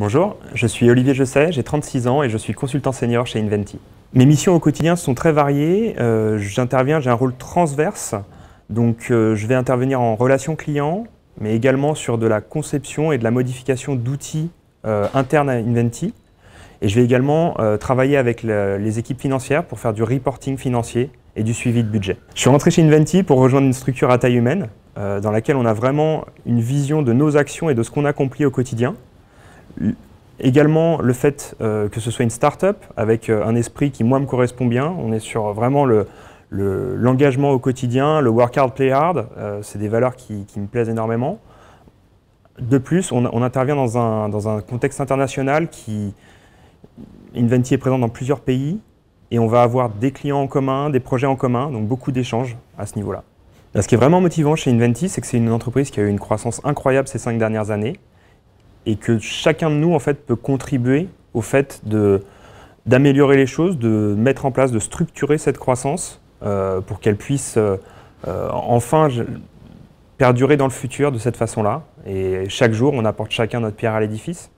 Bonjour, je suis Olivier Jessay, j'ai 36 ans et je suis consultant senior chez Inventi. Mes missions au quotidien sont très variées. Euh, j'interviens, j'ai un rôle transverse, donc euh, je vais intervenir en relation client, mais également sur de la conception et de la modification d'outils euh, internes à Inventi. Et je vais également travailler avec les équipes financières pour faire du reporting financier et du suivi de budget. Je suis rentré chez Inventi pour rejoindre une structure à taille humaine, dans laquelle on a vraiment une vision de nos actions et de ce qu'on accomplit au quotidien. Également, le fait euh, que ce soit une start-up avec euh, un esprit qui, moi, me correspond bien. On est sur vraiment l'engagement au quotidien, le work hard, play hard. Euh, c'est des valeurs qui, me plaisent énormément. De plus, on, intervient dans un, contexte international qui. Inventi est présent dans plusieurs pays et on va avoir des clients en commun, des projets en commun, donc beaucoup d'échanges à ce niveau-là. Ce qui est vraiment motivant chez Inventi, c'est que c'est une entreprise qui a eu une croissance incroyable ces cinq dernières années et que chacun de nous en fait peut contribuer au fait d'améliorer les choses, de mettre en place, de structurer cette croissance euh, pour qu'elle puisse euh, euh, enfin perdurer dans le futur de cette façon-là. Et chaque jour, on apporte chacun notre pierre à l'édifice.